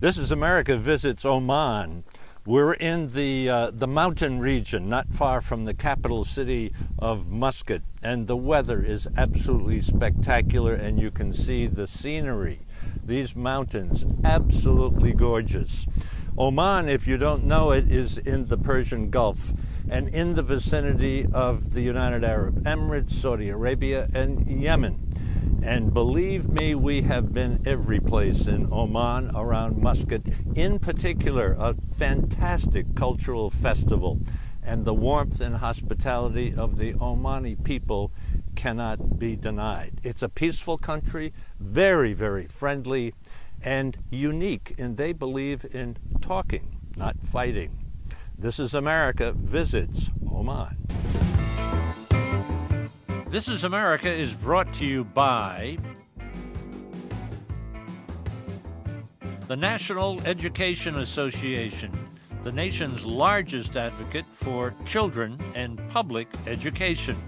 This is America Visits Oman. We're in the, uh, the mountain region, not far from the capital city of Muscat, and the weather is absolutely spectacular, and you can see the scenery. These mountains, absolutely gorgeous. Oman, if you don't know it, is in the Persian Gulf and in the vicinity of the United Arab Emirates, Saudi Arabia, and Yemen. And believe me, we have been every place in Oman around Muscat, in particular, a fantastic cultural festival. And the warmth and hospitality of the Omani people cannot be denied. It's a peaceful country, very, very friendly, and unique, and they believe in talking, not fighting. This is America Visits Oman. This is America is brought to you by the National Education Association, the nation's largest advocate for children and public education.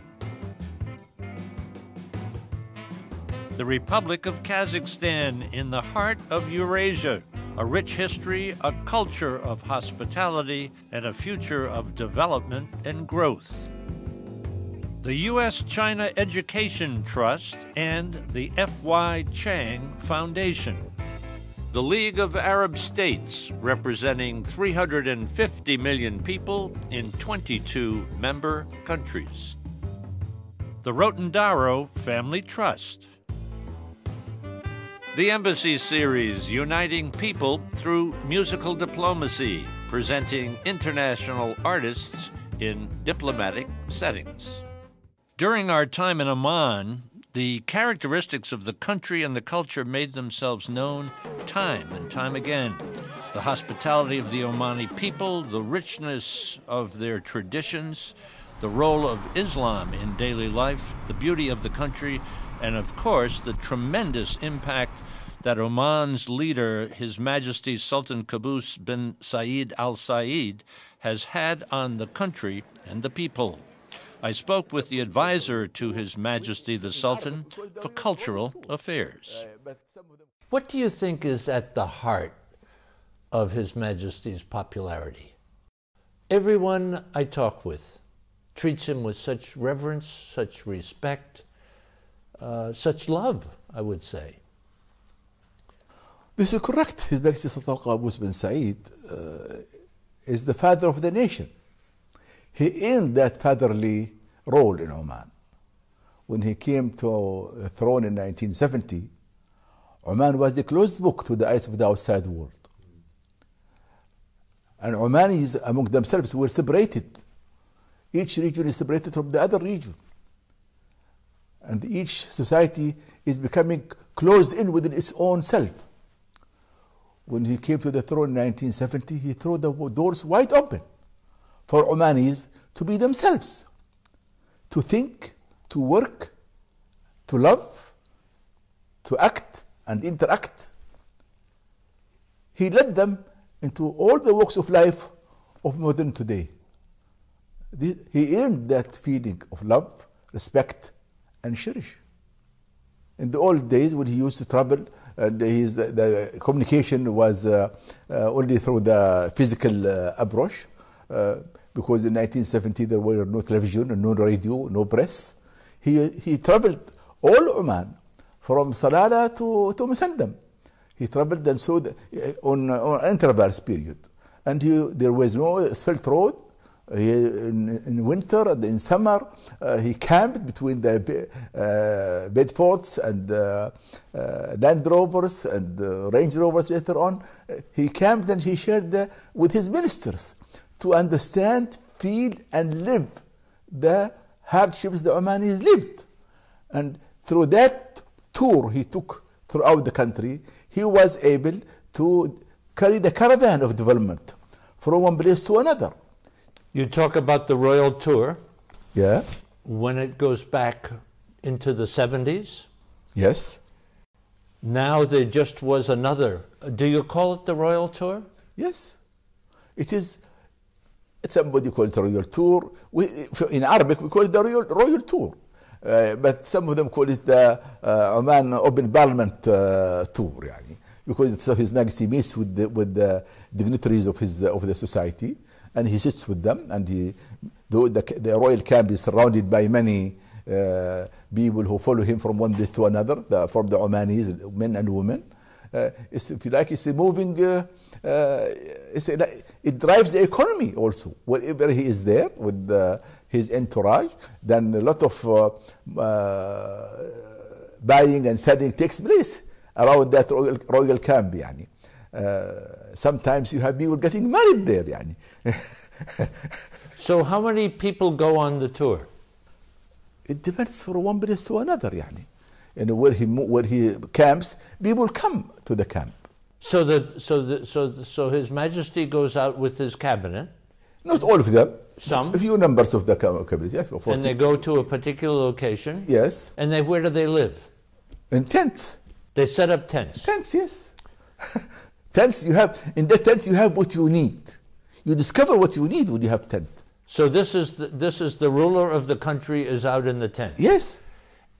The Republic of Kazakhstan in the heart of Eurasia, a rich history, a culture of hospitality, and a future of development and growth the U.S. China Education Trust, and the F.Y. Chang Foundation. The League of Arab States, representing 350 million people in 22 member countries. The Rotondaro Family Trust. The Embassy Series, uniting people through musical diplomacy, presenting international artists in diplomatic settings. During our time in Oman, the characteristics of the country and the culture made themselves known time and time again. The hospitality of the Omani people, the richness of their traditions, the role of Islam in daily life, the beauty of the country, and of course, the tremendous impact that Oman's leader, His Majesty Sultan Qaboos bin Said Al Said, has had on the country and the people. I spoke with the advisor to His Majesty the Sultan for Cultural Affairs. What do you think is at the heart of His Majesty's popularity? Everyone I talk with treats him with such reverence, such respect, uh, such love, I would say. This is correct. His Majesty Sultan Qaboos bin Said uh, is the father of the nation he earned that fatherly role in Oman. When he came to the throne in 1970, Oman was the closed book to the eyes of the outside world. And Omanis among themselves were separated. Each region is separated from the other region. And each society is becoming closed in within its own self. When he came to the throne in 1970, he threw the doors wide open for Omanis to be themselves, to think, to work, to love, to act and interact. He led them into all the walks of life of modern today. He earned that feeling of love, respect, and cherish. In the old days, when he used to travel, and his, the communication was uh, uh, only through the physical uh, approach. Because in 1970 there were no television, no radio, no press. He, he traveled all Oman from Salalah to, to Musandam. He traveled and saw the, on, on intervals period. And he, there was no asphalt road. He, in, in, winter and in summer, uh, he camped between the uh, Bedfords and uh, uh Land Rovers and Range Rovers later on. he camped and he shared with his ministers to understand, feel, and live the hardships the Omanis lived. And through that tour he took throughout the country, he was able to carry the caravan of development from one place to another. You talk about the royal tour. Yeah. When it goes back into the 70s? Yes. Now there just was another. Do you call it the royal tour? Yes. It is somebody call it a royal tour. We, in Arabic, we call it the royal, royal tour. Uh, but some of them call it the uh, Oman Open Parliament uh, tour. يعني. because so His Majesty meets with the, with the dignitaries of his of the society, and he sits with them, and he the, the, the royal camp is surrounded by many uh, people who follow him from one place to another, the, from the Omanis, men and women. Uh, if you like, it's a moving, uh, uh, it's a, it drives the economy also. Wherever he is there with his entourage, then a lot of uh, uh, buying and selling takes place around that royal, royal camp. Yani. sometimes you have people getting married there. Yani. so, how many people go on the tour? It depends from one place to another. Yani and where he where he camps, people come to the camp. So that so that so so His Majesty goes out with his cabinet. Not all of them. Some. A few numbers of the cabinet. Yes. And they go to a particular location. Yes. And they where do they live? In tents. They set up tents. Tents, yes. tents. You have in the tents you have what you need. You discover what you need when you have tent. So this is the, this is the ruler of the country is out in the tent. Yes.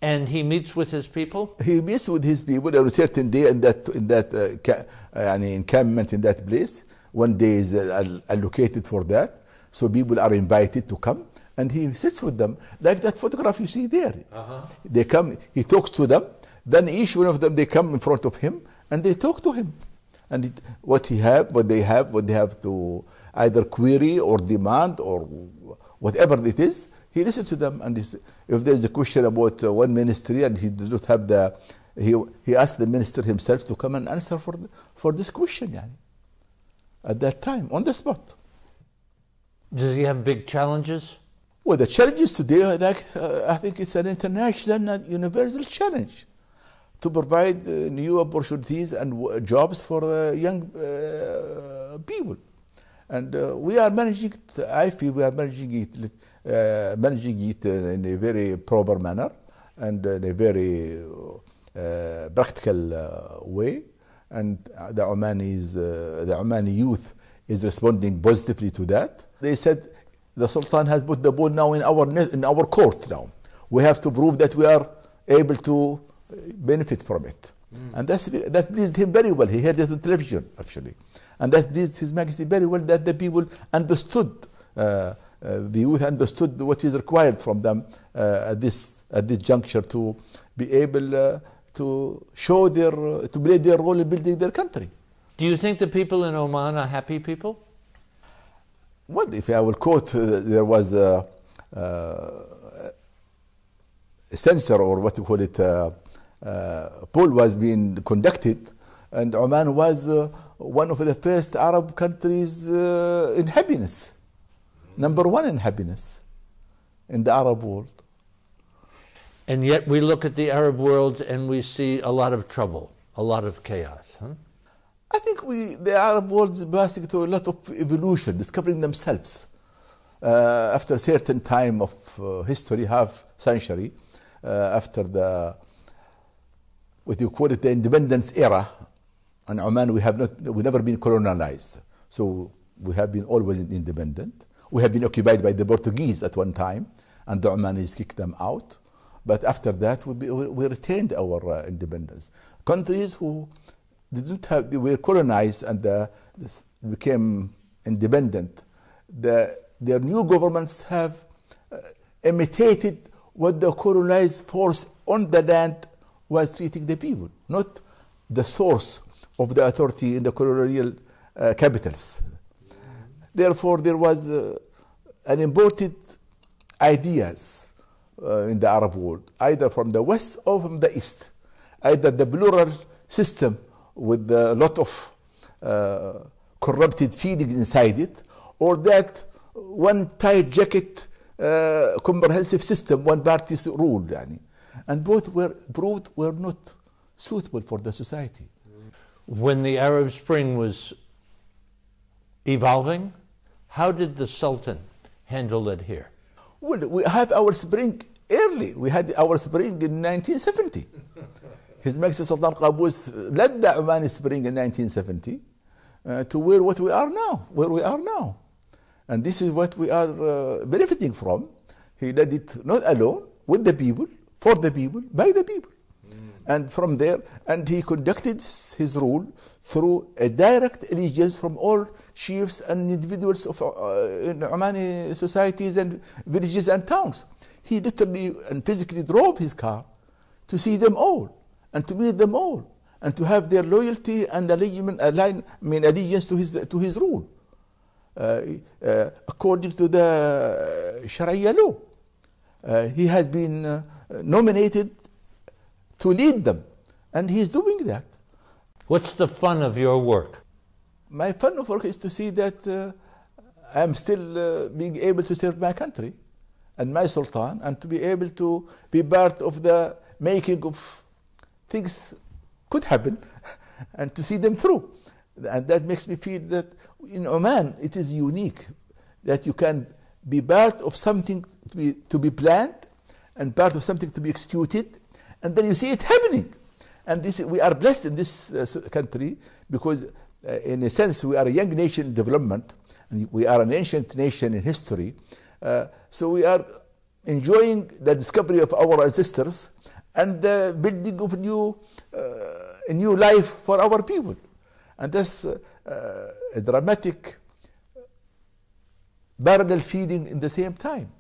And he meets with his people. He meets with his people on a certain day in that in that uh, uh, encampment in that place. One day is uh, allocated for that, so people are invited to come, and he sits with them like that photograph you see there. Uh-huh. They come, he talks to them. Then each one of them they come in front of him and they talk to him, and it, what he have, what they have, what they have to either query or demand or whatever it is he listened to them, and if there is a question about uh, one ministry and he did not have the, he, he asked the minister himself to come and answer for, for this question yani, at that time, on the spot. Does he have big challenges? Well, the challenges today, like, uh, I think it's an international and universal challenge to provide uh, new opportunities and jobs for uh, young uh, people. And uh, we are managing, it, I feel we are managing it managing it in a very proper manner and in a very uh, practical uh, way. And the Omanis, the Omani youth is responding positively to that. They said the Sultan has put the ball now in our in our court now. We have to prove that we are able to benefit from it. Mm. And that's, that pleased him very well. He heard it on television, actually. And that pleased His Majesty very well that the people understood uh, uh, the youth understood what is required from them uh, at this at this juncture to be able uh, to show their to play their role in building their country. Do you think the people in Oman are happy people? Well, if I will quote, uh, there was a, uh, a censor or what you call it, uh, poll was being conducted, and Oman was one of the first Arab countries in happiness number one in happiness in the Arab world. And yet we look at the Arab world and we see a lot of trouble, a lot of chaos. Huh? I think we, the Arab world is passing through a lot of evolution, discovering themselves. Uh, after a certain time of uh, history, half century, uh, after the what you call it, the independence era, in Oman we have not, we never been colonized, so we have been always independent. We have been occupied by the Portuguese at one time, and the Omanis kicked them out. But after that, we, be, we retained our uh, independence. Countries who didn't have, were colonized and uh, became independent. The, their new governments have uh, imitated what the colonized force on the land was treating the people, not the source of the authority in the colonial uh, capitals. Therefore, there was uh, an imported ideas uh, in the Arab world, either from the west or from the east. Either the plural system with a lot of uh, corrupted feelings inside it, or that one tight jacket uh, comprehensive system, one party's rule. And both were proved were not suitable for the society. When the Arab Spring was evolving, how did the Sultan handle it here? Well, we have our spring early. We had our spring in 1970. His Majesty Sultan Qaboos led the Omani spring in 1970 uh, to where what we are now, where we are now. And this is what we are uh, benefiting from. He led it not alone, with the people, for the people, by the people. And from there, and he conducted his rule through a direct allegiance from all chiefs and individuals of uh, in Omani societies and villages and towns. He literally and physically drove his car to see them all and to meet them all and to have their loyalty and allegiance, align, I mean, allegiance to his, to his rule uh, uh, according to the Sharia law. Uh, he has been uh, nominated to lead them, and he's doing that. What's the fun of your work? My fun of work is to see that uh, I'm still uh, being able to serve my country and my sultan, and to be able to be part of the making of things could happen, and to see them through. And that makes me feel that in Oman it is unique that you can be part of something to be, to be planned and part of something to be executed, and then you see it happening. And this, we are blessed in this uh, country because, uh, in a sense, we are a young nation in development, and we are an ancient nation in history. Uh, so we are enjoying the discovery of our ancestors and the building of new, uh, a new life for our people. And that's uh, a dramatic parallel feeling in the same time.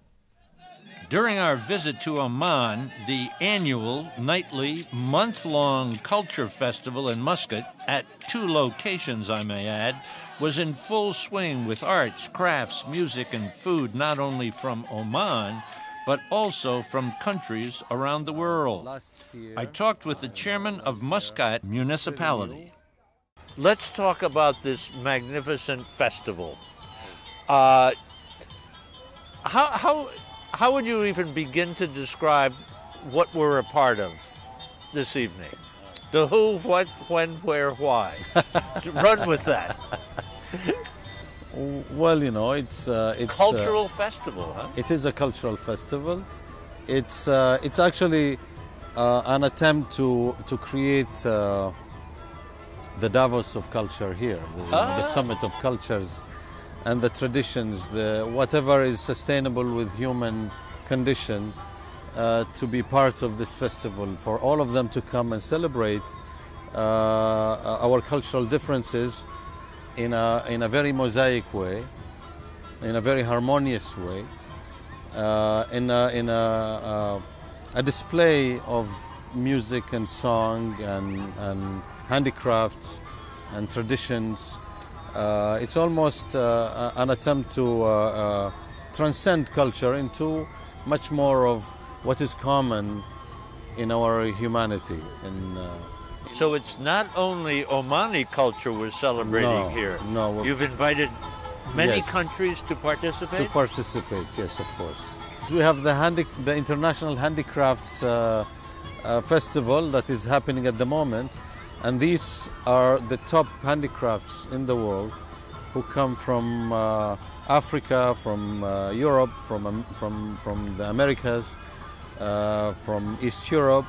During our visit to Oman, the annual, nightly, month long culture festival in Muscat, at two locations, I may add, was in full swing with arts, crafts, music, and food not only from Oman, but also from countries around the world. I talked with the chairman of Muscat Municipality. Let's talk about this magnificent festival. Uh, how, how, how would you even begin to describe what we're a part of this evening? The who, what, when, where, why. Run with that. Well, you know, it's uh, it's cultural uh, festival, huh? It is a cultural festival. It's uh, it's actually uh, an attempt to to create uh, the Davos of culture here, the, Ah. the summit of cultures, and the traditions, the whatever is sustainable with human condition, uh, to be part of this festival. For all of them to come and celebrate uh, our cultural differences in a in a very mosaic way, in a very harmonious way, uh, in a, in a, uh, a display of music and song and, and handicrafts and traditions. Uh, it's almost uh, an attempt to uh, transcend culture into much more of what is common in our humanity. In, uh, So it's not only Omani culture we're celebrating No, here. no, we're- You've invited many Yes. countries to participate? to participate, yes, of course. So we have the, handi- the International Handicrafts uh, uh, Festival that is happening at the moment, and these are the top handicrafts in the world who come from uh, Africa, from uh, Europe, from, um, from, from the Americas, uh, from East Europe,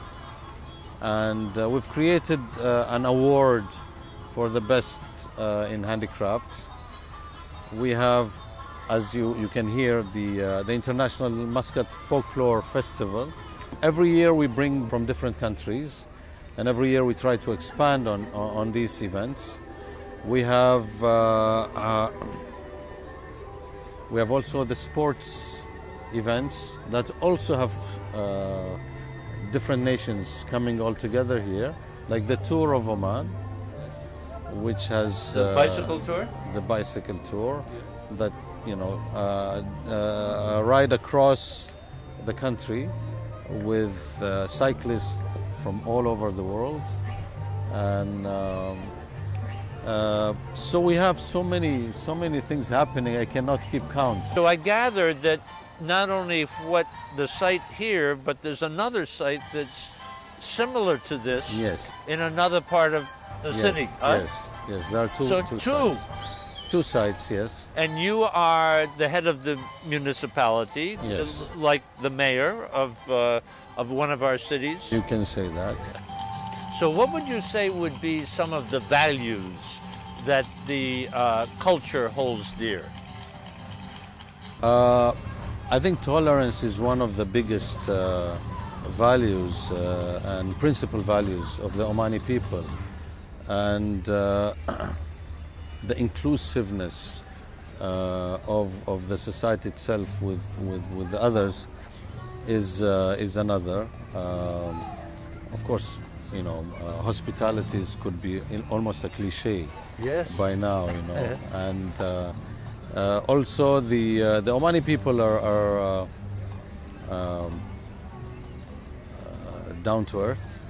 and uh, we've created uh, an award for the best uh, in handicrafts. We have, as you, you can hear, the, the International Muscat Folklore Festival. Every year we bring from different countries, and every year we try to expand on, on, these events. We have, uh, uh, we have also the sports events that also have uh, different nations coming all together here, like the Tour of Oman, which has The uh, bicycle tour? the bicycle tour that you know uh, uh, ride across the country with uh, cyclists from all over the world and um, uh, so we have so many so many things happening i cannot keep count So I gather that not only what the site here, but there's another site that's similar to this yes in another part of the yes, city. yes yes there are two So two two. Two sites yes And you are the head of the municipality, Yes. like the mayor of, uh, of one of our cities. you can say that So, what would you say would be some of the values that the uh, culture holds dear? Uh, I think tolerance is one of the biggest uh, values uh, and principal values of the Omani people and uh, the inclusiveness uh, of, of the society itself with, with, with others is, uh, is another. Um, of course, you know, uh, hospitalities could be in, almost a cliche Yes. by now, you know, and uh, uh, also the uh, the Omani people are, are uh, um, down to earth,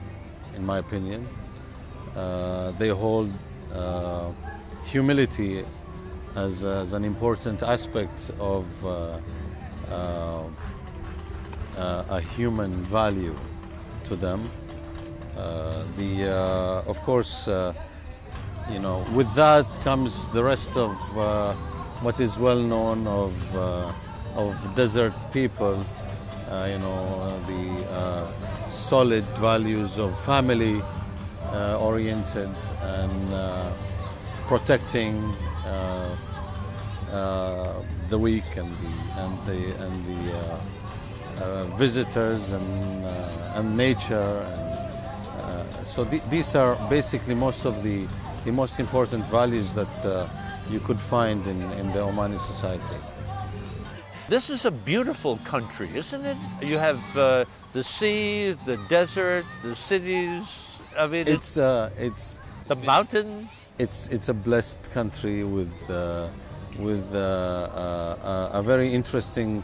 in my opinion. Uh, they hold uh, humility as, as an important aspect of uh, uh, a human value to them. Uh, the uh, of course, uh, you know, with that comes the rest of what is well known of of desert people. You know, the solid values of family oriented and protecting uh, uh, the weak and the and the and the uh, uh, visitors and uh, and nature and uh, so the, these are basically most of the the most important values that uh, you could find in, in the Omani society. This is a beautiful country, isn't it? You have uh, the sea, the desert, the cities. I mean, it's, It's uh, it's the mountains. it's it's a blessed country with uh, with uh, uh, a very interesting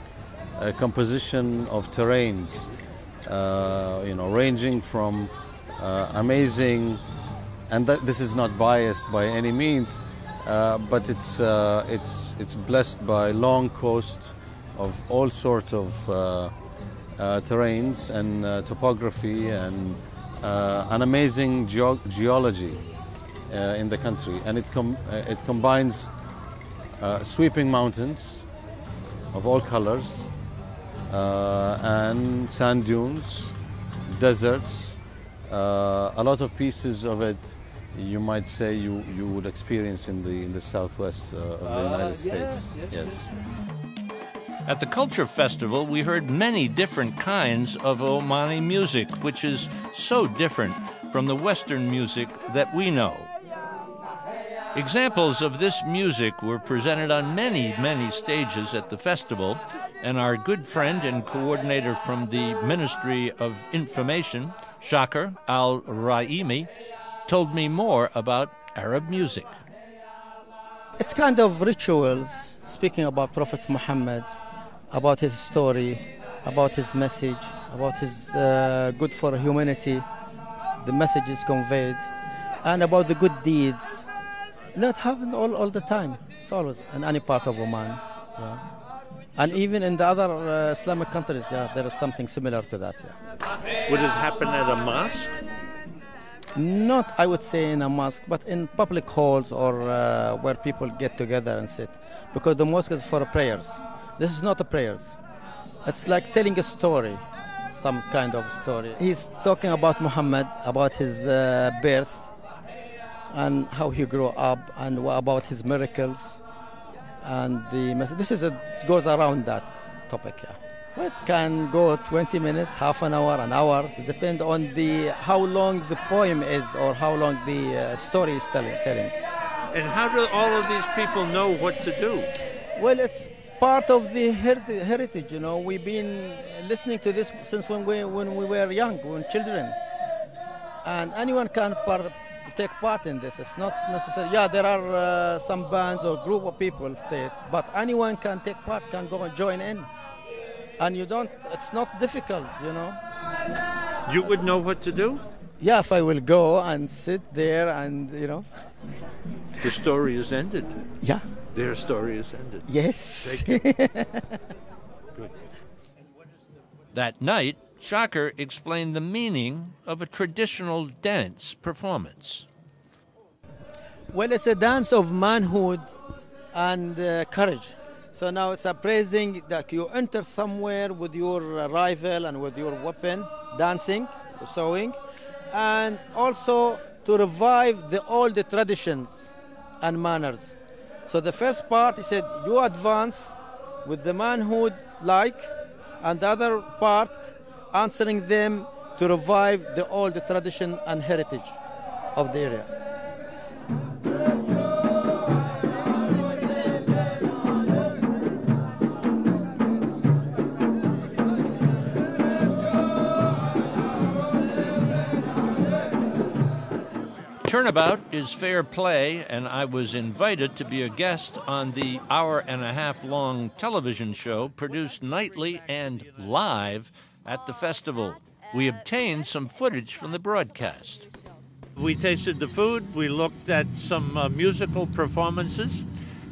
uh, composition of terrains. Uh, you know, ranging from uh, amazing, and that, this is not biased by any means, uh, but it's uh, it's it's blessed by long coasts of all sorts of uh, uh, terrains and uh, topography and uh, an amazing geo- geology uh, in the country, and it com- uh, it combines uh, sweeping mountains of all colors uh, and sand dunes, deserts. Uh, a lot of pieces of it, you might say, you, you would experience in the in the southwest uh, of the United States. yes. At the Culture Festival, we heard many different kinds of Omani music, which is so different from the Western music that we know. Examples of this music were presented on many, many stages at the festival, and our good friend and coordinator from the Ministry of Information, Shakir Al Raimi, told me more about Arab music. It's kind of rituals speaking about Prophet Muhammad, about his story, about his message, about his uh, good for humanity. The message is conveyed, and about the good deeds. No, it happens all, all the time. It's always in any part of Oman. Yeah. And even in the other uh, Islamic countries, yeah, there is something similar to that. Yeah. Would it happen at a mosque? Not, I would say, in a mosque, but in public halls or uh, where people get together and sit. Because the mosque is for prayers. This is not a prayers. It's like telling a story, some kind of story. He's talking about Muhammad, about his uh, birth, and how he grew up, and about his miracles, and the message. This is a, goes around that topic. Yeah. It can go 20 minutes, half an hour, an hour. It depends on the how long the poem is or how long the uh, story is telling. telling. And how do all of these people know what to do? Well, it's part of the her- heritage. You know, we've been listening to this since when we when we were young, when children, and anyone can part, take part in this. It's not necessary. Yeah, there are uh, some bands or group of people say it, but anyone can take part, can go and join in, and you don't. It's not difficult, you know. You would know what to do? Yeah, if I will go and sit there and you know. The story is ended. Yeah. Their story is ended. Yes. That night, Shakir explained the meaning of a traditional dance performance. Well, it's a dance of manhood and uh, courage. So now it's appraising that you enter somewhere with your rifle and with your weapon, dancing, sewing, and also to revive the old traditions and manners. So the first part, he said, you advance with the manhood like, and the other part answering them to revive the old tradition and heritage of the area. Turnabout is fair play, and I was invited to be a guest on the hour and a half long television show produced nightly and live at the festival. We obtained some footage from the broadcast. We tasted the food, we looked at some uh, musical performances,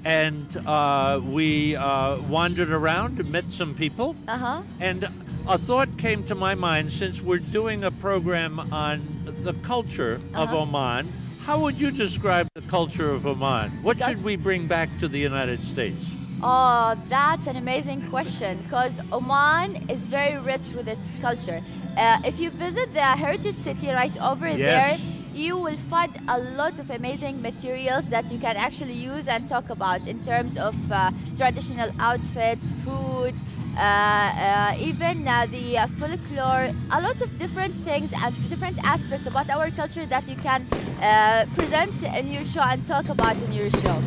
and uh, we uh, wandered around, met some people. Uh huh. And a thought came to my mind since we're doing a program on the culture of Uh-huh. Oman. How would you describe the culture of Oman? What That's- should we bring back to the United States? Oh, that's an amazing question because Oman is very rich with its culture. Uh, if you visit the heritage city right over Yes. there, you will find a lot of amazing materials that you can actually use and talk about in terms of uh, traditional outfits, food, uh, uh, even uh, the uh, folklore, a lot of different things and different aspects about our culture that you can uh, present in your show and talk about in your show.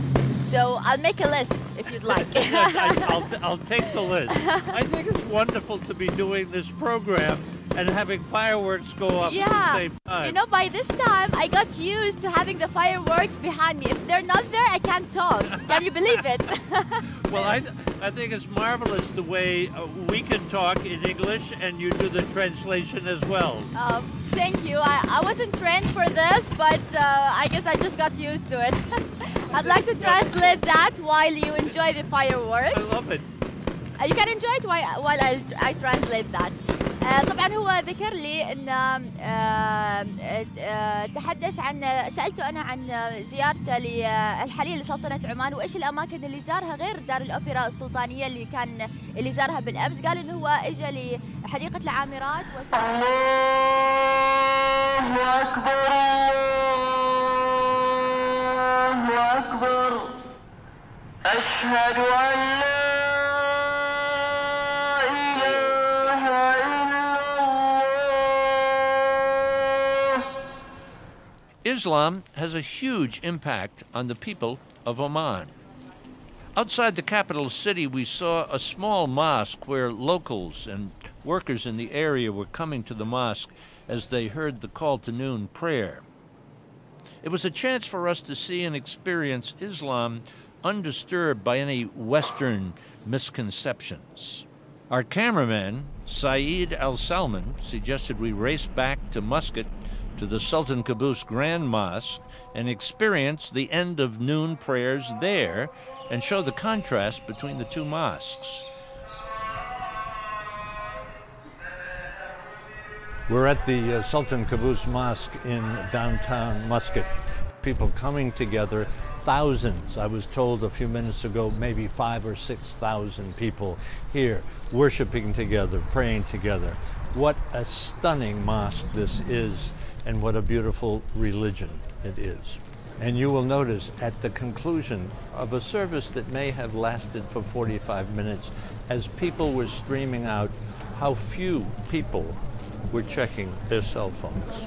So I'll make a list if you'd like. I'll, I'll take the list. I think it's wonderful to be doing this program and having fireworks go up at the yeah. same time. You know, by this time, I got used to having the fireworks behind me. If they're not there, I can't talk. Can you believe it? Well, I, I think it's marvelous the way uh, we can talk in English and you do the translation as well. um, thank you. I, I wasn't trained for this, but uh, I guess I just got used to it. I'd like to translate that while you enjoy the fireworks. I love it. Uh, you can enjoy it while, while I, I translate that. آه، طبعا هو ذكر لي إن آه، آه، تحدث عن سالته أنا عن زيارته ل- الحاليه لسلطنة عمان وإيش الأماكن اللي زارها غير دار الأوبرا السلطانية اللي كان اللي زارها بالأمس قال إنه هو اجى لحديقة العامرات الله أكبر الله أكبر أشهد أن لا إله إلا الله Islam has a huge impact on the people of Oman. Outside the capital city, we saw a small mosque where locals and workers in the area were coming to the mosque as they heard the call to noon prayer. It was a chance for us to see and experience Islam undisturbed by any Western misconceptions. Our cameraman, Saeed Al Salman, suggested we race back to Muscat to the Sultan Qaboos Grand Mosque and experience the end of noon prayers there and show the contrast between the two mosques. We're at the uh, Sultan Qaboos Mosque in downtown Muscat. People coming together, thousands. I was told a few minutes ago, maybe five or six thousand people here, worshiping together, praying together. What a stunning mosque this is, and what a beautiful religion it is. And you will notice at the conclusion of a service that may have lasted for 45 minutes, as people were streaming out, how few people were checking their cell phones.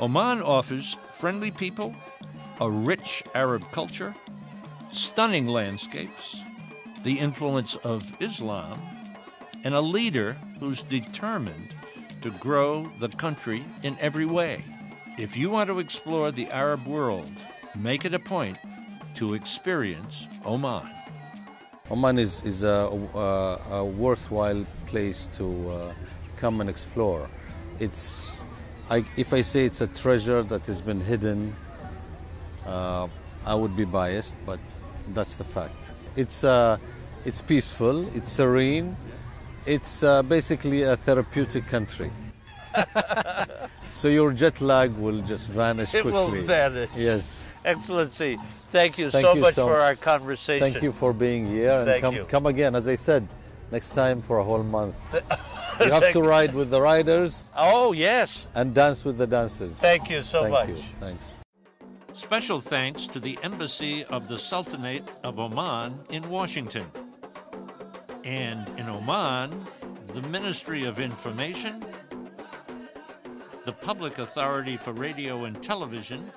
Oman offers friendly people, a rich Arab culture, stunning landscapes, the influence of Islam, and a leader who's determined to grow the country in every way. If you want to explore the Arab world, make it a point to experience Oman. Oman is, is a, a, a worthwhile place to uh, come and explore. It's, I, if I say it's a treasure that has been hidden, uh, I would be biased, but that's the fact. It's, uh, it's peaceful, it's serene, it's uh, basically a therapeutic country. so your jet lag will just vanish quickly. It will vanish. Yes. Excellency, thank you Thank so you much so for our conversation. Thank you for being here and Thank come, you. come again. As I said, next time for a whole month. you have to ride with the riders Oh, yes. and dance with the dancers. Thank you so Thank much. you. Thanks. Special thanks to the Embassy of the Sultanate of Oman in Washington. And in Oman, the Ministry of Information, the Public Authority for Radio and Television,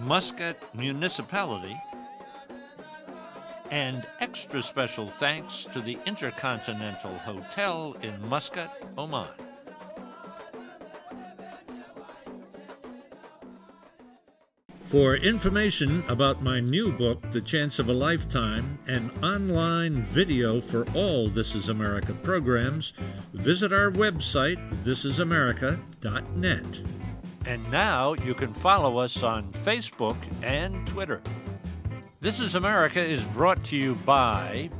Muscat Municipality, and extra special thanks to the Intercontinental Hotel in Muscat, Oman. For information about my new book, The Chance of a Lifetime, and online video for all This Is America programs, visit our website, thisisamerica.net. And now you can follow us on Facebook and Twitter. This is America is brought to you by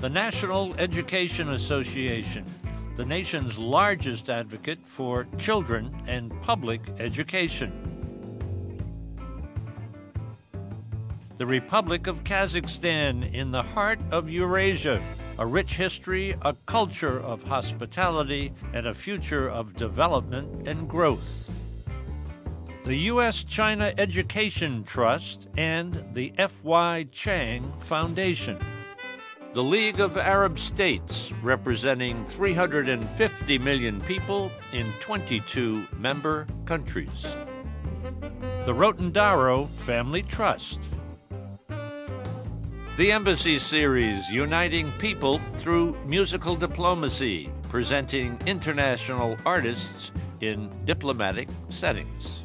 the National Education Association, the nation's largest advocate for children and public education. The Republic of Kazakhstan in the heart of Eurasia, a rich history, a culture of hospitality, and a future of development and growth the U.S. China Education Trust, and the F.Y. Chang Foundation. The League of Arab States, representing 350 million people in 22 member countries. The Rotondaro Family Trust. The Embassy Series, uniting people through musical diplomacy, presenting international artists in diplomatic settings.